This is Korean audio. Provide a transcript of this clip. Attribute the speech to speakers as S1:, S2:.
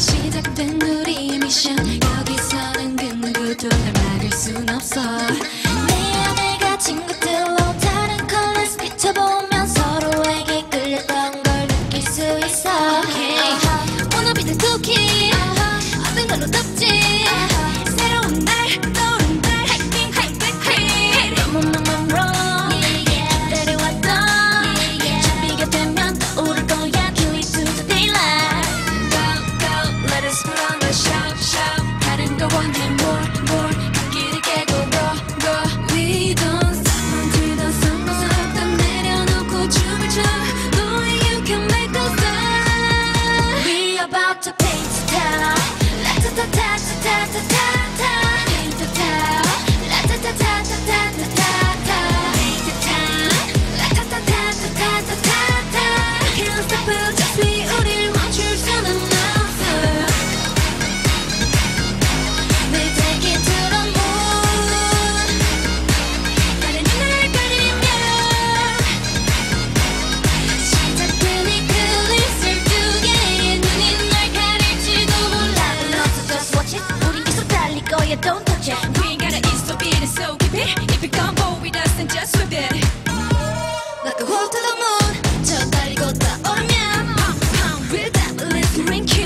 S1: 시작된 우리 미션 여기서는 그 누구도 날 막을 순 없어 내가 내가 친구들로 다른 컬러 스피쳐보면 서로에게 끌렸던 걸 느낄 수 있어 okay. the blue Drink